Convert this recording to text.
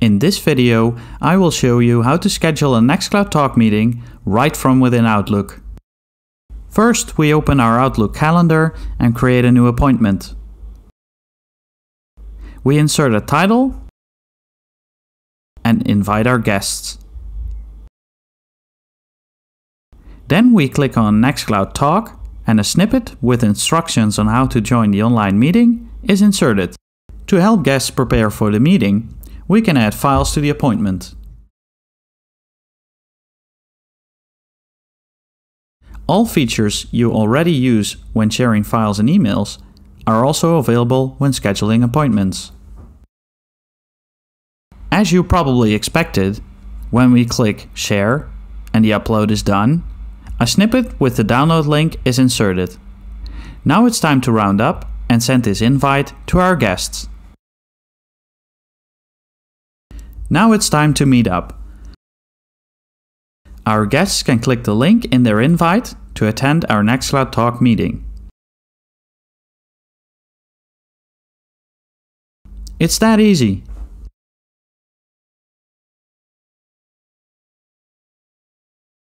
In this video, I will show you how to schedule a Nextcloud Talk meeting right from within Outlook. First, we open our Outlook calendar and create a new appointment. We insert a title and invite our guests. Then we click on Nextcloud Talk and a snippet with instructions on how to join the online meeting is inserted. To help guests prepare for the meeting, we can add files to the appointment. All features you already use when sharing files and emails are also available when scheduling appointments. As you probably expected, when we click Share and the upload is done, a snippet with the download link is inserted. Now it's time to round up and send this invite to our guests. Now it's time to meet up. Our guests can click the link in their invite to attend our Nextcloud Talk meeting. It's that easy.